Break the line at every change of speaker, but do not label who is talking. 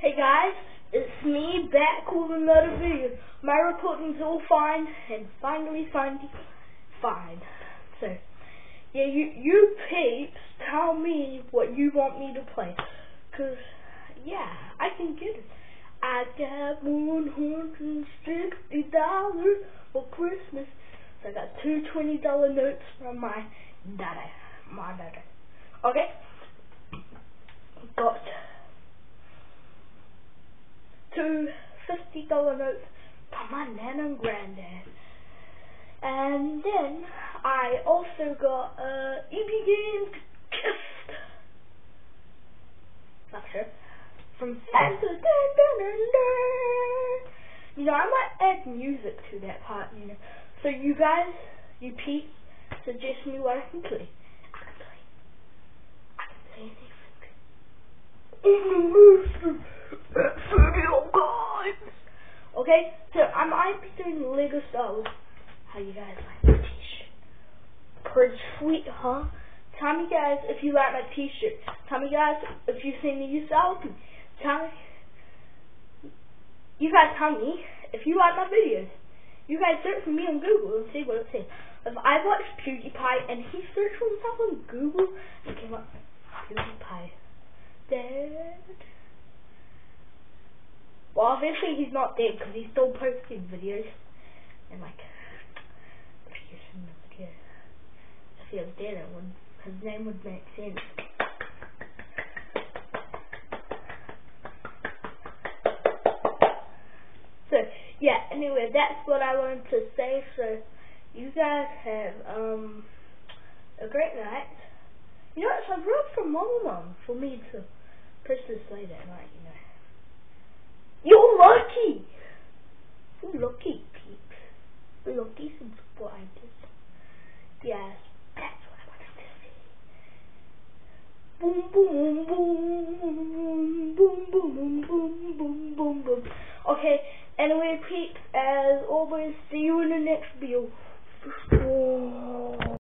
Hey guys, it's me back with another video. My recording's all fine and finally finally fine. So yeah, you you peeps tell me what you want me to play. Cause yeah, I can get it. I got one hundred and sixty dollars for Christmas. So I got two twenty dollar notes from my daddy. My daddy. Okay? Got two fifty dollar notes from my nan and granddad. And then I also got a EB Games gift. Not sure. From Santa. You know, I might add music to that part, you know. So you guys, you peeps, suggest me what I can play. I can play. I can play anything. video guys. Okay, so I'm might be doing Lego Star Wars. How you guys like my t-shirt? Pretty sweet, huh? Tell me guys if you like my t-shirt. Tell me guys if you've seen the new selfie. Tell me. You guys tell me if you like my videos. You guys search for me on Google and see what it says. If I watched PewDiePie and he searched for himself on Google and came up PewDiePie dead. Well, obviously he's not dead because he's still posting videos. And like, you the video, if he was dead, it would, his name would make sense. So, yeah, anyway, that's what I wanted to say. So, you guys have um a great night. You know, it's a rule from Mama Mom for me to push this late at night, you know. You're lucky! You're lucky, peeps. Lucky subscribers. Yes, that's what I wanted to say. Boom, boom, boom, boom, boom, boom, boom, boom, boom, boom. Okay, anyway, peeps, as always, see you in the next video.